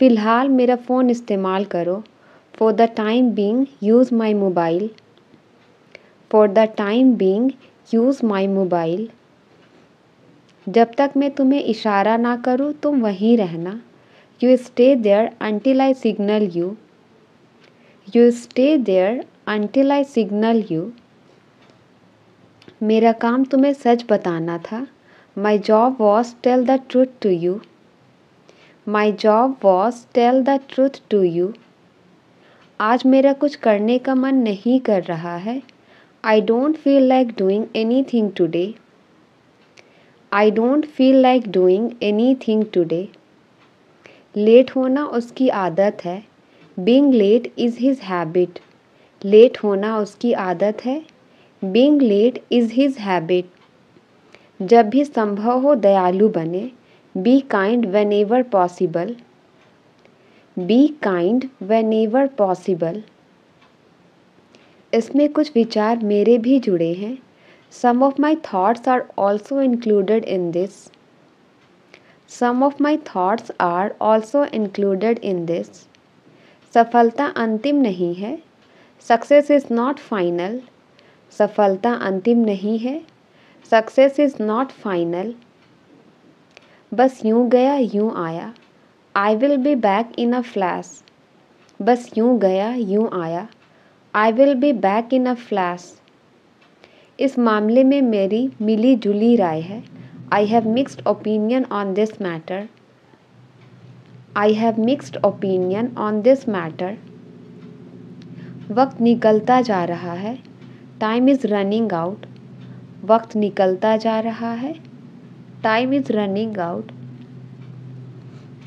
फ़िलहाल मेरा फ़ोन इस्तेमाल करो। For the time being use my mobile for the time being use my mobile जब तक मैं तुम्हें इशारा ना करूँ, तुम वहीं रहना। You stay there until I signal you you stay there until I signal you मेरा काम तुम्हें सच बताना था। My job was tell the truth to you my job was tell the truth to you आज मेरा कुछ करने का मन नहीं कर रहा है। I don't feel like doing anything today I don't feel like doing anything today late होना उसकी आदत है। Being late is his habit late होना उसकी आदत है। Being late is his habit जब भी संभव हो, दयालु बने। Whenever possible be kind whenever possible इसमें कुछ विचार मेरे भी जुड़े हैं। Some of my thoughts are also included in this some of my thoughts are also included in this सफलता अंतिम नहीं है। सक्सेस इज़ नॉट फाइनल सफलता अंतिम नहीं है। सक्सेस इज़ नॉट फाइनल बस यूँ गया, यूँ आया। I will be back in a flash बस यूँ गया, यूँ आया। I will be back in a flash इस मामले में मेरी मिली जुली राय है। I have mixed opinion on this matter I have mixed opinion on this matter वक्त निकलता जा रहा है। टाइम इज़ रनिंग आउट वक्त निकलता जा रहा है। टाइम इज़ रनिंग आउट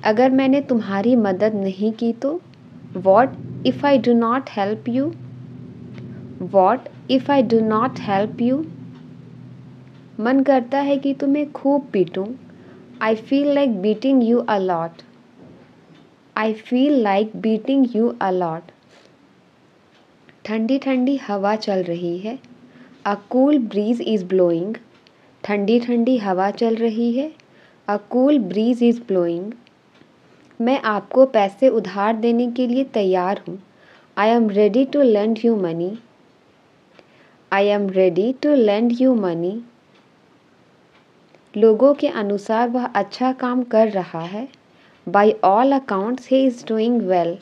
अगर मैंने तुम्हारी मदद नहीं की तो? What if I do not help you what if I do not help you मन करता है कि तुम्हें खूब पीटूं। I feel like beating you a lot I feel like beating you a lot ठंडी ठंडी हवा चल रही है। A cool breeze is blowing ठंडी ठंडी हवा चल रही है। A cool breeze is blowing मैं आपको पैसे उधार देने के लिए तैयार हूँ। I am ready to lend you money I am ready to lend you money लोगों के अनुसार वह अच्छा काम कर रहा है। By all accounts he is doing well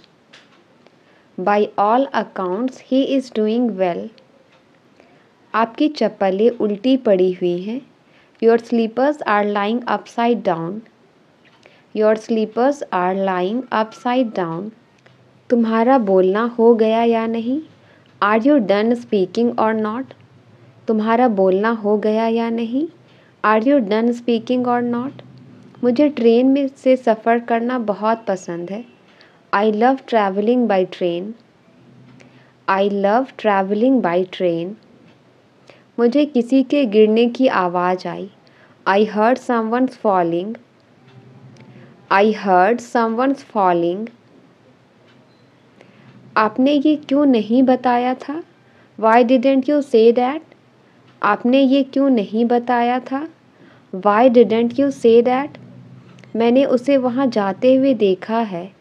by all accounts he is doing well आपकी चप्पलें उल्टी पड़ी हुई हैं। Your slippers are lying upside down your slippers are lying upside down तुम्हारा बोलना हो गया या नहीं? Are you done speaking or not तुम्हारा बोलना हो गया या नहीं? Are you done speaking or not मुझे ट्रेन में से सफ़र करना बहुत पसंद है। I love travelling by train I love travelling by train. मुझे किसी के गिरने की आवाज़ आई। I heard someone's falling I heard someone's falling आपने ये क्यों नहीं बताया था? Why didn't you say that आपने ये क्यों नहीं बताया था? Why didn't you say that मैंने उसे वहाँ जाते हुए देखा है।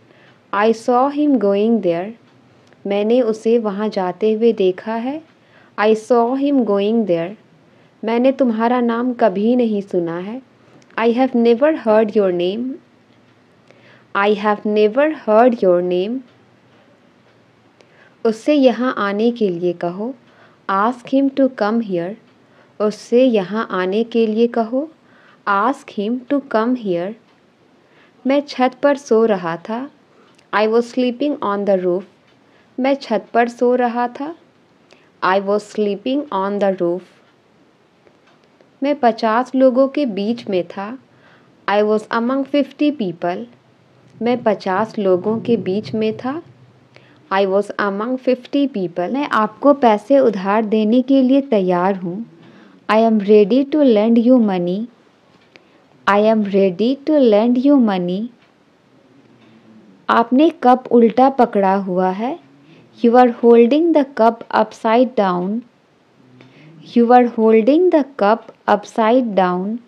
I saw him going there मैंने उसे वहाँ जाते हुए देखा है। I saw him going there मैंने तुम्हारा नाम कभी नहीं सुना है। I have never heard your name I have never heard your name उससे यहाँ आने के लिए कहो। Ask him to come here उससे यहाँ आने के लिए कहो। Ask him to come here मैं छत पर सो रहा था। I was sleeping on the roof मैं छत पर सो रहा था। I was sleeping on the roof मैं पचास लोगों के बीच में था। I was among fifty people मैं पचास लोगों के बीच में था। I was among fifty people मैं आपको पैसे उधार देने के लिए तैयार हूँ। I am ready to lend you money I am ready to lend you money आपने कप उल्टा पकड़ा हुआ है। You are holding the cup upside down you are holding the cup upside down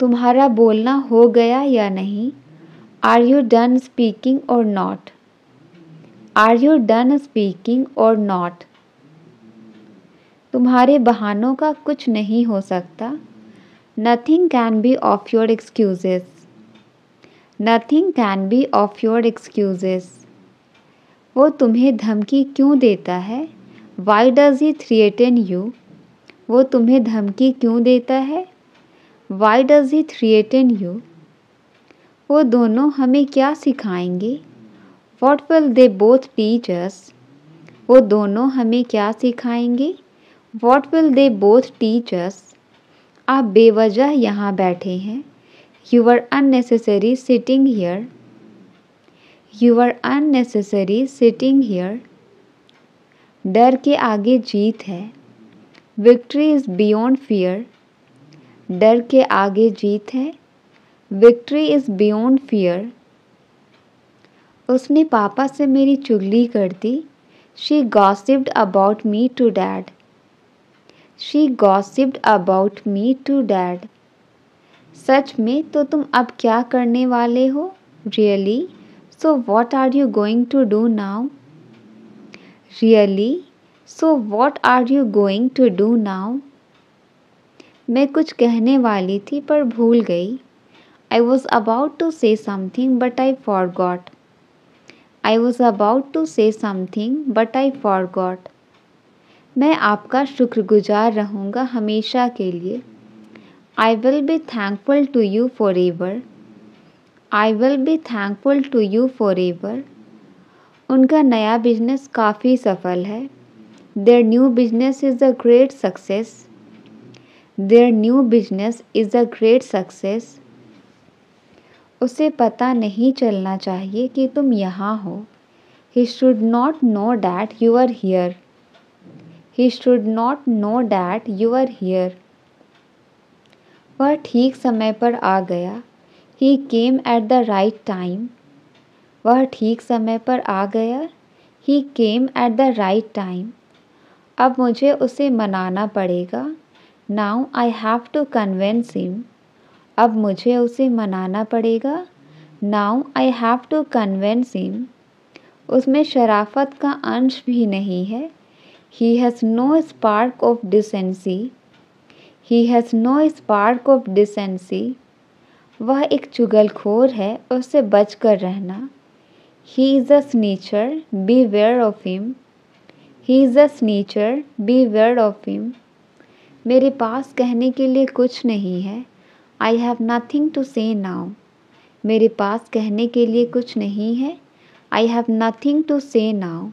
तुम्हारा बोलना हो गया या नहीं? Are you done speaking or not are you done speaking or not तुम्हारे बहानों का कुछ नहीं हो सकता। Nothing can be of your excuses nothing can be of your excuses वो तुम्हें धमकी क्यों देता है? Why does he threaten you वो तुम्हें धमकी क्यों देता है? Why does he threaten you वो दोनों हमें क्या सिखाएँगे? What will they both teachers वो दोनों हमें क्या सिखाएँगे? What will they both teachers आप बेवजह यहाँ बैठे हैं। You are unnecessary sitting here you are unnecessary sitting here. डर के आगे जीत है। Victory is beyond fear. डर के आगे जीत है। Victory is beyond fear. उसने पापा से मेरी चुगली कर दी। She gossiped about me to dad she gossiped about me to dad सच में तो तुम अब क्या करने वाले हो? Really so what are you going to do now really so what are you going to do now मैं कुछ कहने वाली थी, पर भूल गई। I was about to say something, but I forgot. I was about to say something, but I forgot. मैं आपका शुक्रगुजार रहूँगा हमेशा के लिए। I will be thankful to you forever I will be thankful to you forever उनका नया business काफ़ी सफल है. Their new business is a great success their new business is a great success उसे पता नहीं चलना चाहिए कि तुम यहाँ हो. He should not know that you are here he should not know that you are here वह ठीक समय पर आ गया. He came at the right time वह ठीक समय पर आ गया। He came at the right time अब मुझे उसे मनाना पड़ेगा। Now I have to convince him अब मुझे उसे मनाना पड़ेगा। Now I have to convince him उसमें शराफत का अंश भी नहीं है। He has no spark of decency he has no spark of decency वह एक चुगलखोर है उससे बच कर रहना। He is a snitcher beware of him he is a snitcher beware of him मेरे पास कहने के लिए कुछ नहीं है। I have nothing to say now मेरे पास कहने के लिए कुछ नहीं है। I have nothing to say now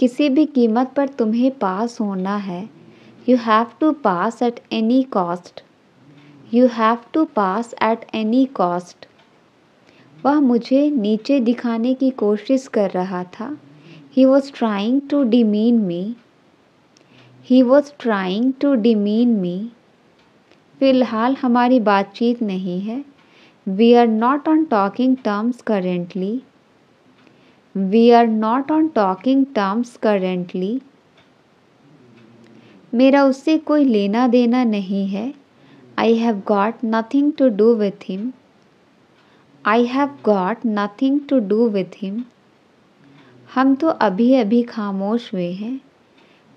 किसी भी कीमत पर तुम्हें पास होना है। You have to pass at any cost you have to pass at any cost वह मुझे नीचे दिखाने की कोशिश कर रहा था। He was trying to demean me he was trying to demean me फ़िलहाल हमारी बातचीत नहीं है। We are not on talking terms currently we are not on talking terms currently मेरा उससे कोई लेना देना नहीं है। I have got nothing to do with him I have got nothing to do with him हम तो अभी अभी खामोश हुए हैं।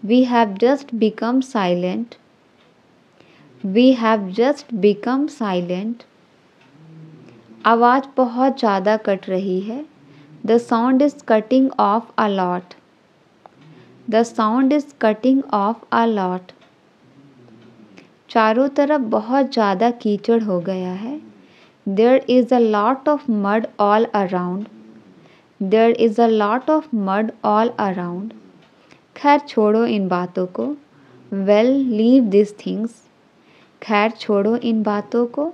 We have just become silent we have just become silent आवाज़ बहुत ज़्यादा कट रही है। The sound is cutting off a lot the sound is cutting off a lot चारों तरफ़ बहुत ज़्यादा कीचड़ हो गया है। There is a lot of mud all around there is a lot of mud all around खैर छोड़ो इन बातों को। वेल लीव दिस थिंग्स खैर छोड़ो इन बातों को।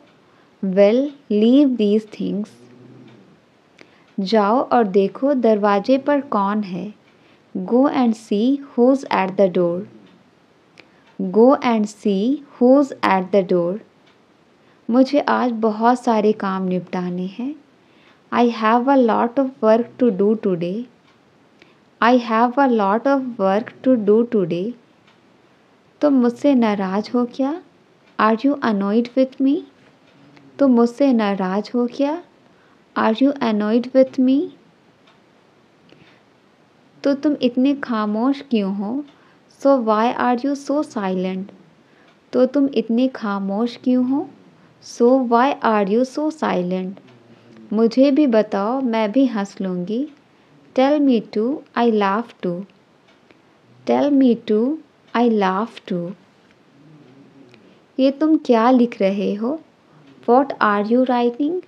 वेल लीव दीज थिंग्स जाओ और देखो दरवाजे पर कौन है। Go and see who's at the door go and see who's at the door मुझे आज बहुत सारे काम निपटाने हैं। I have a lot of work to do today I have a lot of work to do today तुम मुझसे नाराज़ हो क्या? Are you annoyed with me तुम मुझसे नाराज़ हो क्या? Are you annoyed with me तो तुम इतने खामोश क्यों हो? So why are you so silent तो तुम इतने खामोश क्यों हो? So why are you so silent मुझे भी बताओ, मैं भी हंस लूँगी। Tell me too I laugh too tell me too I laugh too ये तुम क्या लिख रहे हो? वॉट आर यू राइटिंग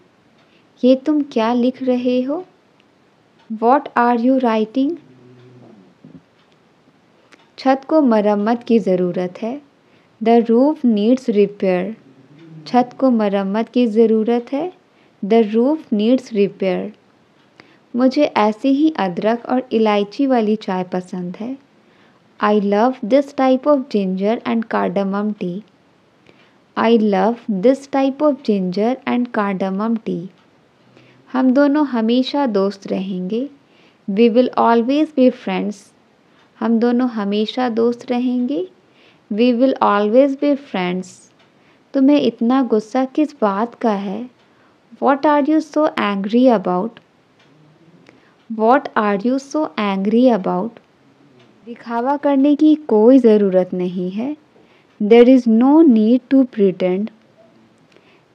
ये तुम क्या लिख रहे हो? वॉट आर यू राइटिंग छत को मरम्मत की ज़रूरत है। द रूफ नीड्स रिपेयर छत को मरम्मत की ज़रूरत है। द रूफ नीड्स रिपेयर मुझे ऐसी ही अदरक और इलायची वाली चाय पसंद है। I love this type of ginger and cardamom tea I love this type of ginger and cardamom tea हम दोनों हमेशा दोस्त रहेंगे। We will always be friends हम दोनों हमेशा दोस्त रहेंगे। We will always be friends तुम्हें इतना गुस्सा किस बात का है? What are you so angry about what are you so angry about दिखावा करने की कोई ज़रूरत नहीं है। There is no need to pretend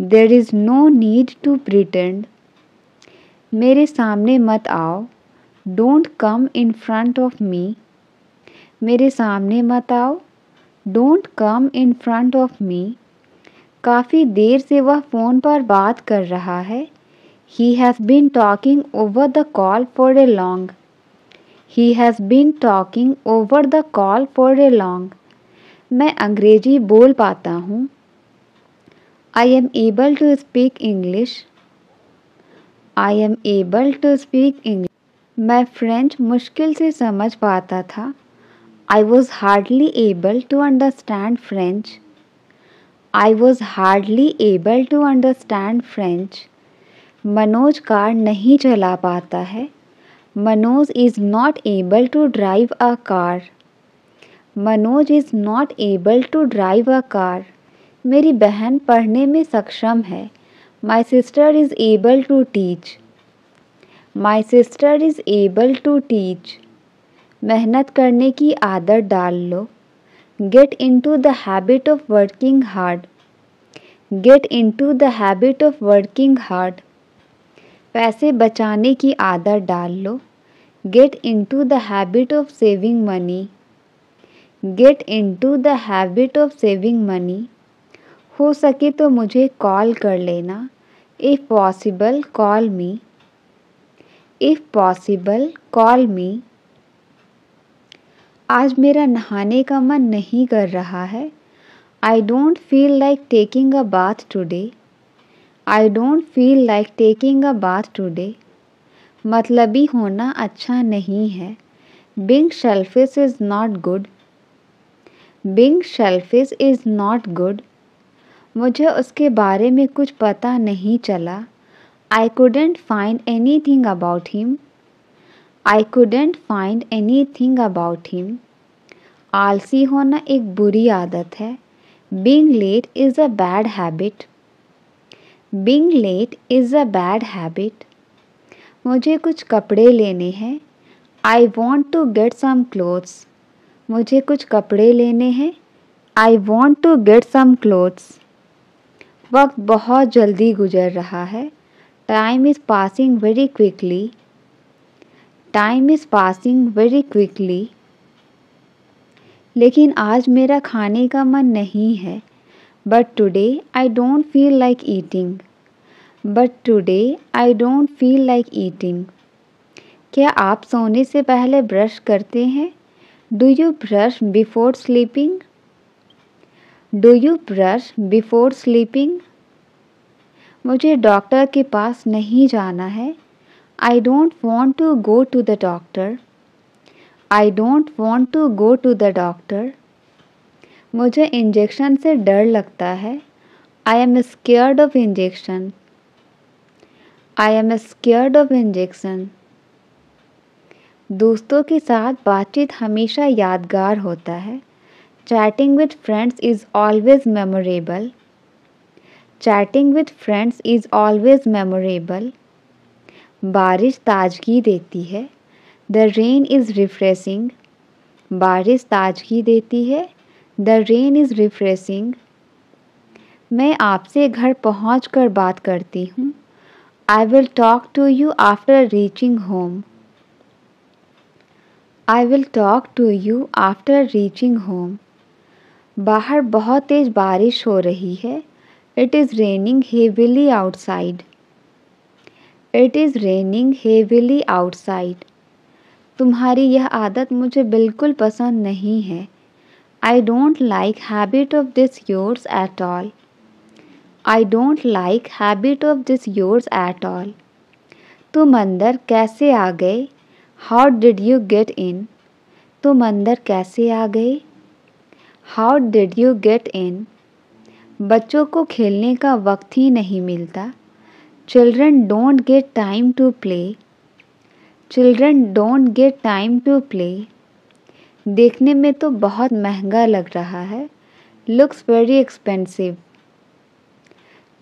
there is no need to pretend मेरे सामने मत आओ। Don't come in front of me मेरे सामने मत आओ। Don't come in front of me काफ़ी देर से वह फ़ोन पर बात कर रहा है। He has been talking over the call for a long he has been talking over the call for a long मैं अंग्रेज़ी बोल पाता हूँ। I am able to speak English I am able to speak English मैं French मुश्किल से समझ पाता था। I was hardly able to understand French. I was hardly able to understand French. Manoj car नहीं चला पाता है। Manoj is not able to drive a car Manoj is not able to drive a car मेरी बहन पढ़ने में सक्षम है। My sister is able to teach my sister is able to teach मेहनत करने की आदत डाल लो। Get in to the habit of working hard get in to the habit of working hard पैसे बचाने की आदत डाल लो। Get into the habit of saving money get into the habit of saving money हो सके तो मुझे कॉल कर लेना। If possible call me if possible call me आज मेरा नहाने का मन नहीं कर रहा है। I don't feel like taking a bath today I don't feel like taking a bath today मतलबी होना अच्छा नहीं है। Being selfish is not good being selfish is not good मुझे उसके बारे में कुछ पता नहीं चला। I couldn't find anything about him I couldn't find anything about him आलसी होना एक बुरी आदत है। Being late is a bad habit being late is a bad habit मुझे कुछ कपड़े लेने हैं। I want to get some clothes मुझे कुछ कपड़े लेने हैं। I want to get some clothes वक्त बहुत जल्दी गुजर रहा है। Time is passing very quickly time is passing very quickly लेकिन आज मेरा खाने का मन नहीं है। But today I don't feel like eating but today I don't feel like eating क्या आप सोने से पहले ब्रश करते हैं? Do you brush before sleeping do you brush before sleeping मुझे डॉक्टर के पास नहीं जाना है। I don't want to go to the doctor. I don't want to go to the doctor. मुझे इंजेक्शन से डर लगता है। I am scared of injection I am scared of injection दोस्तों के साथ बातचीत हमेशा यादगार होता है। Chatting with friends is always memorable chatting with friends is always memorable बारिश ताजगी देती है। द रेन इज़ रिफ्रेशिंग बारिश ताजगी देती है। द रेन इज़ रिफ्रेशिंग मैं आपसे घर पहुँच कर बात करती हूँ। I will talk to you after reaching home I will talk to you after reaching home बाहर बहुत तेज़ बारिश हो रही है। It is raining heavily outside it is raining heavily outside तुम्हारी यह आदत मुझे बिल्कुल पसंद नहीं है। I don't like habit of this yours at all I don't like habit of this yours at all तुम अंदर कैसे आ गए? How did you get in तुम अंदर कैसे आ गए? How did you get in बच्चों को खेलने का वक्त ही नहीं मिलता। Children don't get time to play children don't get time to play देखने में तो बहुत महँगा लग रहा है। Looks very expensive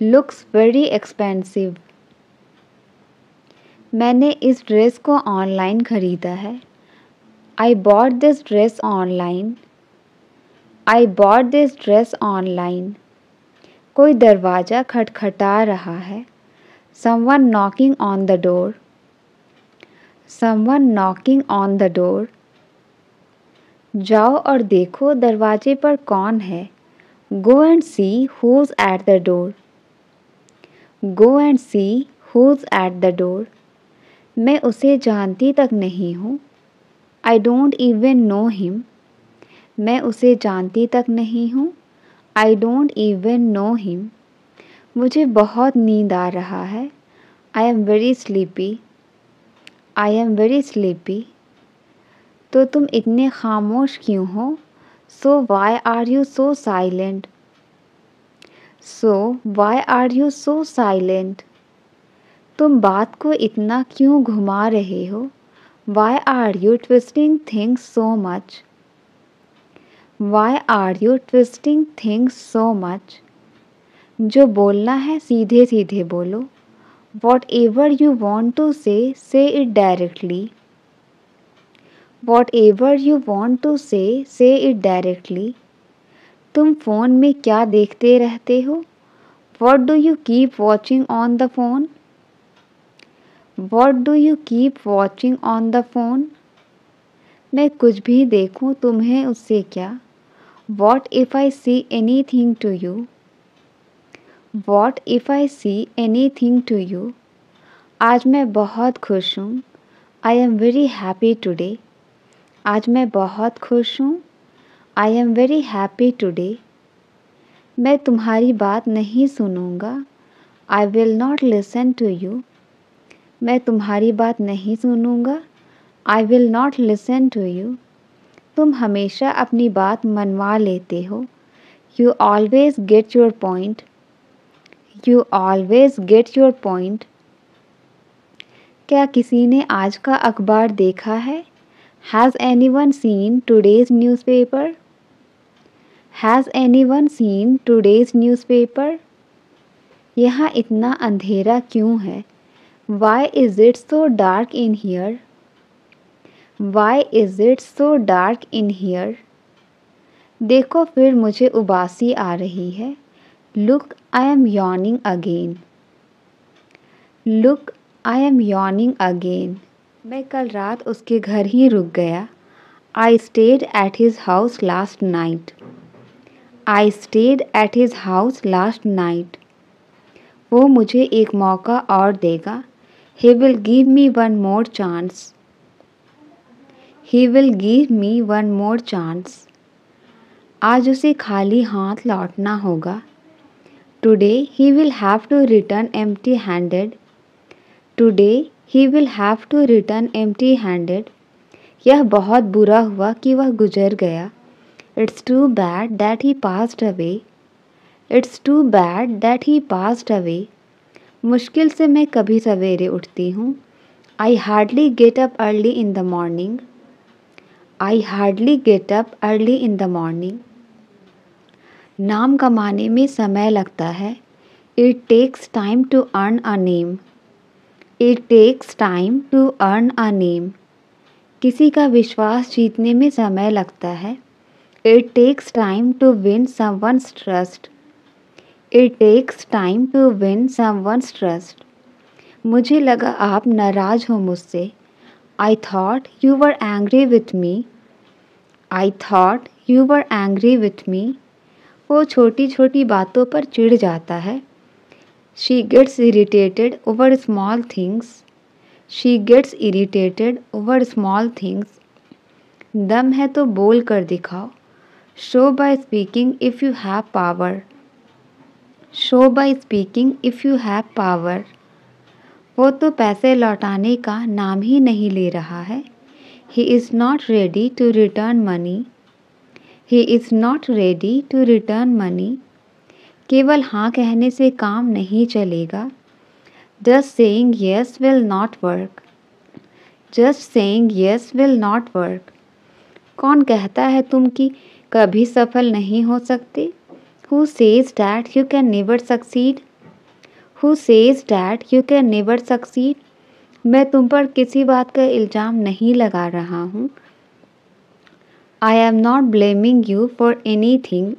looks very expensive मैंने इस ड्रेस को ऑनलाइन ख़रीदा है। I bought this dress online I bought this dress online कोई दरवाज़ा खटखटा रहा है। Someone knocking on the door someone knocking on the door जाओ और देखो दरवाजे पर कौन है। Go and see who's at the door go and see who's at the door मैं उसे जानती तक नहीं हूँ। I don't even know him मैं उसे जानती तक नहीं हूँ। I don't even know him मुझे बहुत नींद आ रहा है। I am very sleepy I am very sleepy तो तुम इतने खामोश क्यों हो? So why are you so silent so why are you so silent तुम बात को इतना क्यों घुमा रहे हो? Why are you twisting things so much why are you twisting things so much जो बोलना है, सीधे सीधे बोलो। Whatever you want to say say it directly whatever you want to say say it directly तुम फ़ोन में क्या देखते रहते हो? What do you keep watching on the phone what do you keep watching on the phone मैं कुछ भी देखूँ, तुम्हें उससे क्या? What if I see anything to to you? If I see anything to you आज मैं बहुत खुश हूँ। I am very happy today आज मैं बहुत खुश हूँ। I am very happy today मैं तुम्हारी बात नहीं सुनूँगा। I will not listen to you मैं तुम्हारी बात नहीं सुनूँगा। I will not listen to you तुम हमेशा अपनी बात मनवा लेते हो। You always get your point you always get your point क्या किसी ने आज का अखबार देखा है? Has anyone seen today's newspaper has anyone seen today's newspaper यहाँ इतना अंधेरा क्यों है? Why is it so dark in here why is it so dark in here देखो, फिर मुझे उबासी आ रही है। Look I am yawning again look I am yawning again मैं कल रात उसके घर ही रुक गया। I stayed at his house last night I stayed at his house last night वो मुझे एक मौका और देगा। He will give me one more chance he will give me one more chance आज उसे खाली हाथ लौटना होगा। Today he will have to return empty handed today he will have to return empty handed यह बहुत बुरा हुआ कि वह गुजर गया। It's too bad that he passed away it's too bad that he passed away मुश्किल से मैं कभी सवेरे उठती हूँ। I hardly get up early in the morning I hardly get up early in the morning नाम कमाने में समय लगता है। It takes time to earn a name it takes time to earn a name किसी का विश्वास जीतने में समय लगता है। It takes time to win someone's trust it takes time to win someone's trust मुझे लगा आप नाराज़ हो मुझसे। I thought you were angry with me I thought you were angry with me वो छोटी छोटी बातों पर चिढ़ जाता है। She gets irritated over small things she gets irritated over small things दम है तो बोल कर दिखाओ। Show by speaking if you have power show by speaking if you have power वो तो पैसे लौटाने का नाम ही नहीं ले रहा है। He is not ready to return money he is not ready to return money केवल हाँ कहने से काम नहीं चलेगा। Just saying yes will not work just saying yes will not work कौन कहता है तुम कि कभी सफल नहीं हो सकते? Who says that you can never succeed who says that you can never succeed मैं तुम पर किसी बात का इल्ज़ाम नहीं लगा रहा हूँ। I am not blaming you for anything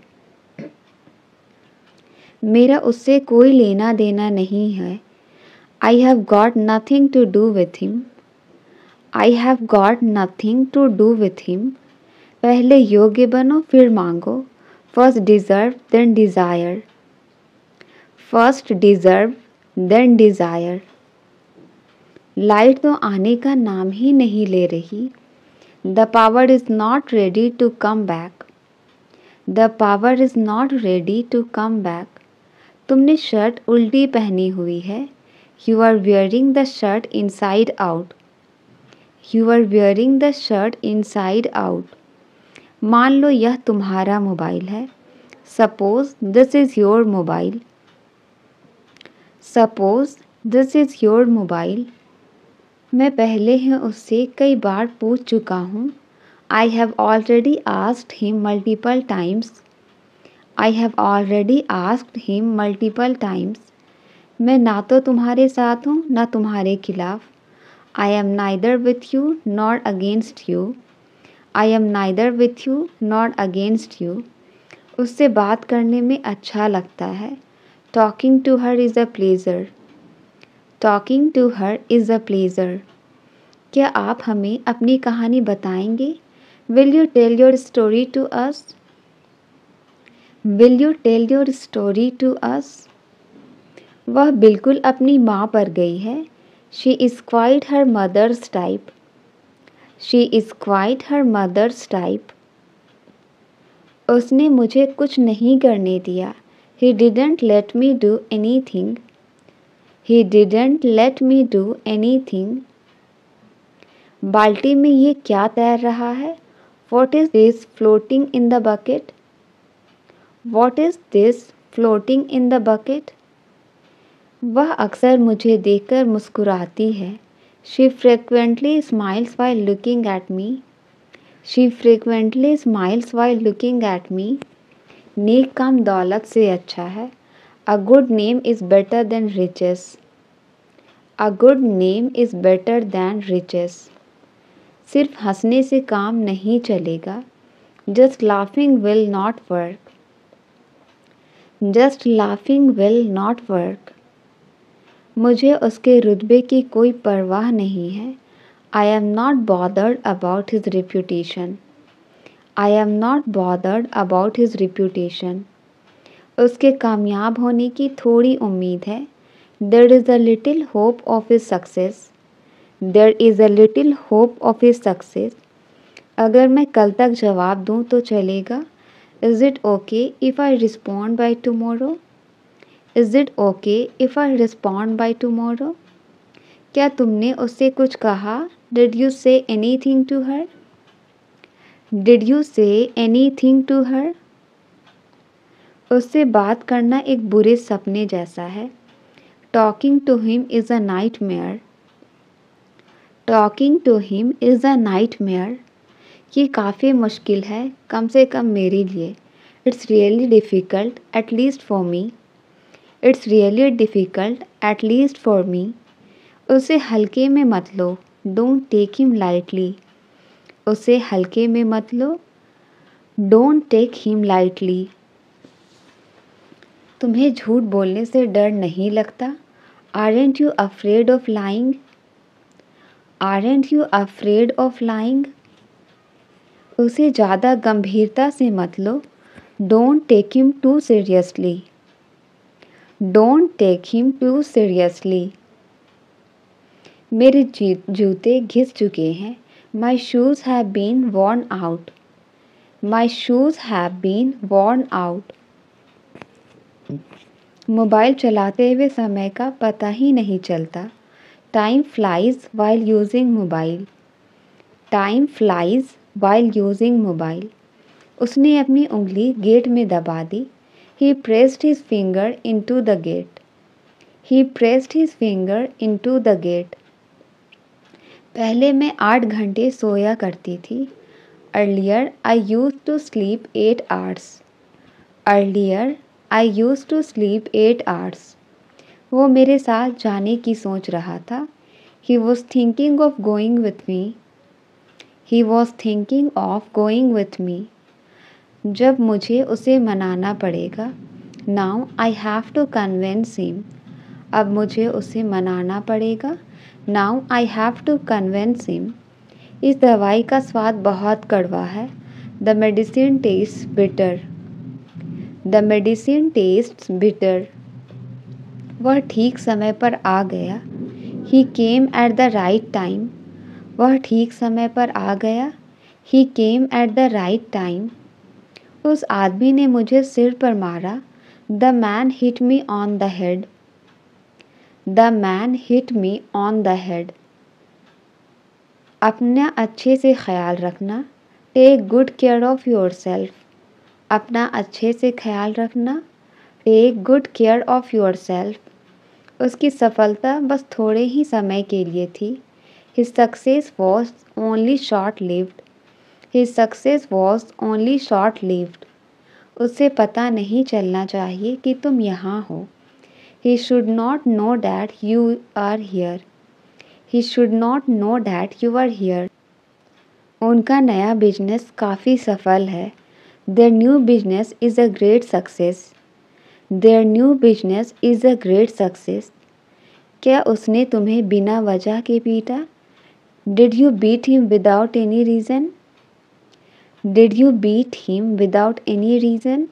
मेरा उससे कोई लेना देना नहीं है। I have got nothing to do with him I have got nothing to do with him पहले योग्य बनो, फिर मांगो। First deserve then desire first deserve then desire light तो आने का नाम ही नहीं ले रही। The power is not ready to come back the power is not ready to come back तुमने शर्ट उल्टी पहनी हुई है. You are wearing the shirt inside out you are wearing the shirt inside out मान लो यह तुम्हारा mobile है. Suppose this is your mobile suppose this is your mobile मैं पहले ही उससे कई बार पूछ चुका हूँ। I have already asked him multiple times I have already asked him multiple times मैं ना तो तुम्हारे साथ हूँ, ना तुम्हारे खिलाफ। I am neither with you not against you I am neither with you not against you उससे बात करने में अच्छा लगता है। Talking to her is a pleasure talking to her is a pleasure क्या आप हमें अपनी कहानी बताएँगे? Will you tell your story to us will you tell your story to us वह बिल्कुल अपनी माँ पर गई है। She is quite her mother's type she is quite her mother's type उसने मुझे कुछ नहीं करने दिया। He didn't let me do anything he didn't let me do anything बाल्टी में ये क्या तैर रहा है? What is this floating in the bucket what is this floating in the bucket वह अक्सर मुझे देखकर मुस्कुराती है। She frequently smiles while looking at me she frequently smiles while looking at me नेक काम दौलत से अच्छा है। A good name is better than riches a good name is better than riches सिर्फ़ हंसने से काम नहीं चलेगा just laughing will not work just laughing will not work मुझे उसके रुतबे की कोई परवाह नहीं है. I am not bothered about his reputation I am not bothered about his reputation उसके कामयाब होने की थोड़ी उम्मीद है। There is a little hope of his success there is a little hope of his success अगर मैं कल तक जवाब दूँ तो चलेगा। Is it okay if I respond by tomorrow is it okay if I respond by tomorrow क्या तुमने उससे कुछ कहा? Did you say anything to her did you say anything to her उससे बात करना एक बुरे सपने जैसा है। Talking to him is a nightmare talking to him is a nightmare ये काफ़ी मुश्किल है, कम से कम मेरे लिए। It's really difficult at least for me it's really difficult at least for me उसे हल्के में मत लो। डोंट टेक हिम लाइटली उसे हल्के में मत लो। डोंट टेक हिम लाइटली तुम्हें झूठ बोलने से डर नहीं लगता? Aren't you afraid of lying aren't you afraid of lying उसे ज़्यादा गंभीरता से मत लो। Don't take him too seriously don't take him too seriously मेरे जूते घिस चुके हैं। My shoes have been worn out my shoes have been worn out mobile चलाते हुए समय का पता ही नहीं चलता। Time flies while using mobile time flies while using mobile उसने अपनी उंगली गेट में दबा दी। He pressed his finger in to the gate he pressed his finger in to the gate पहले मैं आठ घंटे सोया करती थी। Earlier I used to sleep eight hours earlier I used to sleep eight hours वो मेरे साथ जाने की सोच रहा था। He was thinking of going with me he was thinking of going with me जब मुझे उसे मनाना पड़ेगा now I have to convince him अब मुझे उसे मनाना पड़ेगा now I have to convince him इस दवाई का स्वाद बहुत कड़वा है। The medicine taste bitter the medicine taste bitter वह ठीक समय पर आ गया। He came at the right time वह ठीक समय पर आ गया। He came at the right time उस आदमी ने मुझे सिर पर मारा। The man hit me on the head the man hit me on the head अपना अच्छे से ख्याल रखना। Take good care of yourself अपना अच्छे से ख्याल रखना take good care of yourself उसकी सफलता बस थोड़े ही समय के लिए थी। His success was only short lived his success was only short lived उसे पता नहीं चलना चाहिए कि तुम यहाँ हो। He should not know that you are here. He should not know that you are here. उनका नया बिज़नेस काफ़ी सफल है। Their new business is a great success their new business is a great success क्या उसने तुम्हें बिना वजह के पीटा? Did you beat him without any reason did you beat him without any reason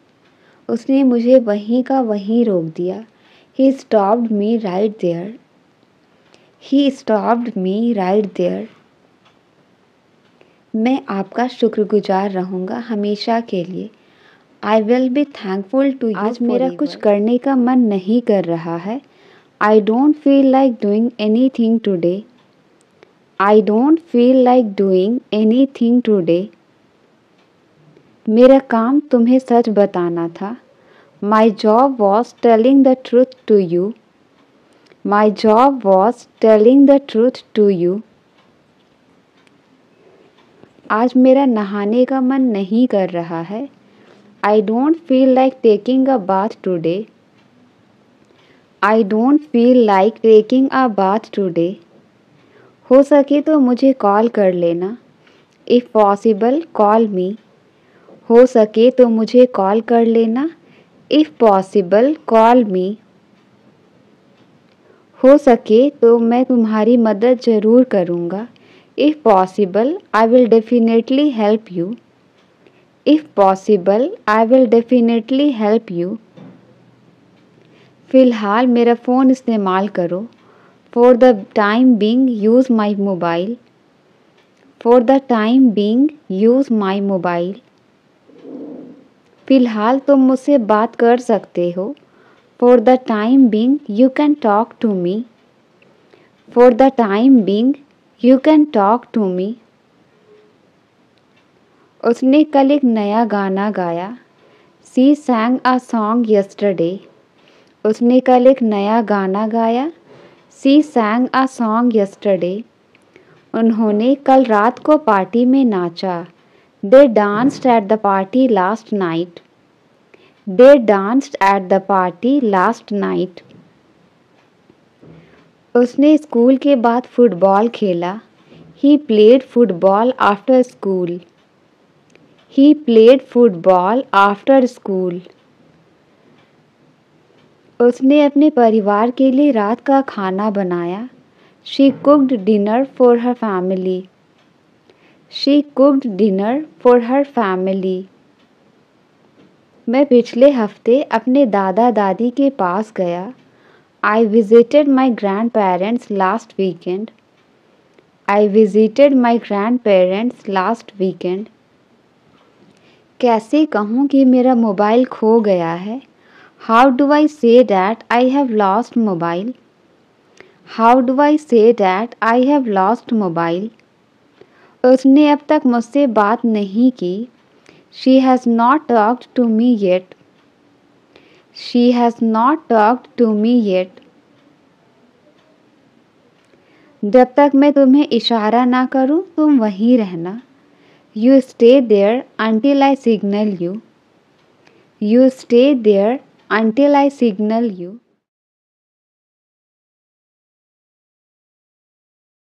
उसने मुझे वहीं का वहीं रोक दिया। He stopped me right there. He stopped me right there. मैं आपका शुक्रगुजार रहूँगा हमेशा के लिए। I will be thankful to you आज मेरा कुछ करने का मन नहीं कर रहा है। I don't feel like doing anything today I don't feel like doing anything today मेरा काम तुम्हें सच बताना था। My job was telling the truth to you my job was telling the truth to you. आज मेरा नहाने का मन नहीं कर रहा है। I don't feel like taking a bath today I don't feel like taking a bath today हो सके तो मुझे कॉल कर लेना। इफ़ पॉसिबल कॉल मी हो सके तो मुझे कॉल कर लेना। इफ़ पॉसिबल कॉल मी हो सके तो मैं तुम्हारी मदद ज़रूर करूँगा। If possible I will definitely help you if possible I will definitely help you फ़िलहाल मेरा फ़ोन इस्तेमाल करो. For the time being use my mobile for the time being use my mobile फ़िलहाल तुम मुझसे बात कर सकते हो. For the time being you can talk to me for the time being you can talk to me उसने कल एक नया गाना गाया। सी सैंग आ सॉन्ग यस्टरडे उसने कल एक नया गाना गाया। सी सैंग आ सॉन्ग यस्टरडे उन्होंने कल रात को पार्टी में नाचा। They danced at the party last night. They danced at the party last night. उसने स्कूल के बाद फुटबॉल खेला। He played football after school he played football after school उसने अपने परिवार के लिए रात का खाना बनाया। She cooked dinner for her family she cooked dinner for her family मैं पिछले हफ़्ते अपने दादा दादी के पास गया। My grandparents last weekend I visited my grandparents last weekend कैसे कहूँ कि मेरा मोबाइल खो गया है? How do I say that I have lost mobile how do I say that I have lost mobile उसने अब तक मुझसे बात नहीं की। She has not talked to me yet she has not talked to me yet. जब तक मैं तुम्हें इशारा ना करूँ, तुम वहीं रहना। You stay there until I signal you you stay there until I signal you.